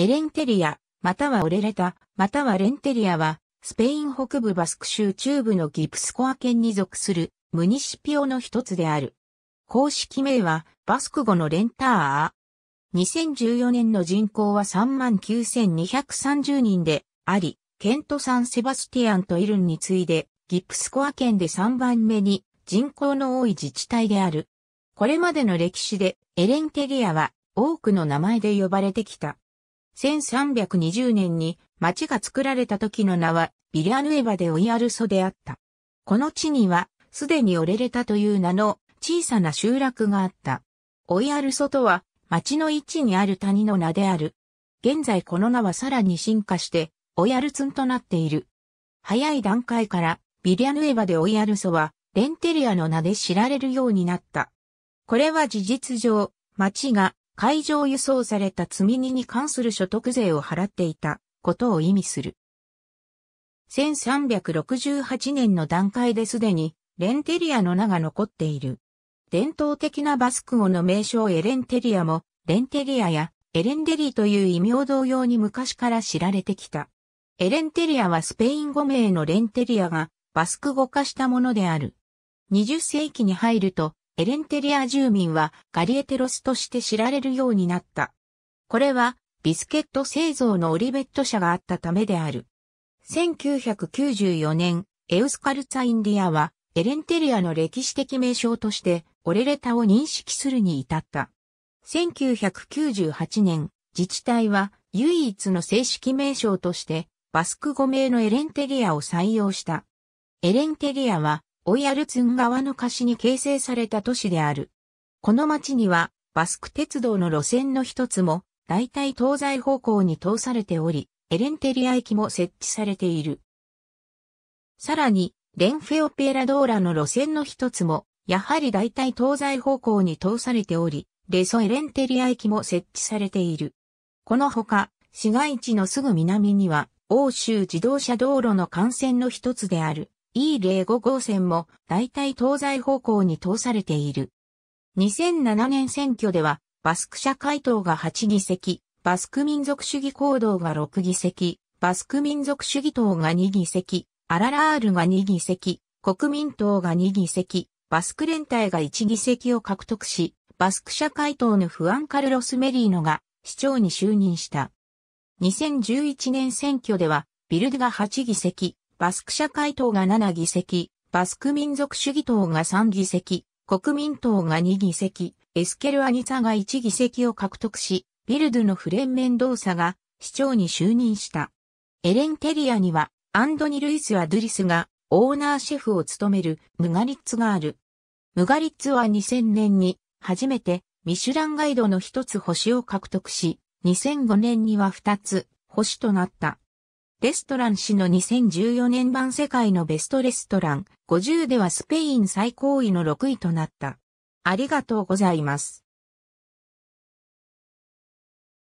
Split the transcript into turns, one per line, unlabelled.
エレンテリア、またはオレレタ、またはレンテリアは、スペイン北部バスク州中部のギプスコア県に属するムニシピオの一つである。公式名はバスク語のレンター。2014年の人口は39,230人であり、ケント・サン・セバスティアンとイルンに次いで、ギプスコア県で3番目に人口の多い自治体である。これまでの歴史でエレンテリアは多くの名前で呼ばれてきた。1320年に町が作られた時の名はビリアヌエバでオイアルソであった。この地にはすでにオレレタという名の小さな集落があった。オイアルソとは町の位置にある谷の名である。現在この名はさらに進化してオイアルツンとなっている。早い段階からビリアヌエバでオイアルソはレンテリアの名で知られるようになった。これは事実上、町が海上輸送された積み荷に関する所得税を払っていたことを意味する。1368年の段階ですでにレンテリアの名が残っている。伝統的なバスク語の名称エレンテリアもレンテリアやエレンデリーという異名同様に昔から知られてきた。エレンテリアはスペイン語名のレンテリアがバスク語化したものである。20世紀に入るとエレンテリア住民はガリエテロスとして知られるようになった。これはビスケット製造のオリベット社があったためである。1994年、エウスカルツァインディアはエレンテリアの歴史的名称としてオレレタを認識するに至った。1998年、自治体は唯一の正式名称としてバスク語名のエレンテリアを採用した。エレンテリアはオイアルツン川の歌詞に形成された都市である。この町には、バスク鉄道の路線の一つも、大体東西方向に通されており、エレンテリア駅も設置されている。さらに、レンフェオペラドーラの路線の一つも、やはり大体東西方向に通されており、レソエレンテリア駅も設置されている。このほか、市街地のすぐ南には、欧州自動車道路の幹線の一つである、E05 号線も大体東西方向に通されている。2007年選挙では、バスク社会党が8議席、バスク民族主義行動が6議席、バスク民族主義党が2議席、アララールが2議席、国民党が2議席、バスク連帯が1議席を獲得し、バスク社会党のフアン・カルロス・メリーノが市長に就任した。2011年選挙では、ビルドが8議席、バスク社会党が7議席、バスク民族主義党が3議席、国民党が2議席、エスケルアニツァが1議席を獲得し、ビルドのフレンメンドーサが市長に就任した。エレンテリアには、アンドニ・ルイス・アドゥリスがオーナーシェフを務めるムガリッツがある。ムガリッツは2000年に初めてミシュランガイドの一つ星を獲得し、2005年には二つ星となった。レストラン誌の2014年版世界のベストレストラン50ではスペイン最高位の6位となった。ありがとうございます。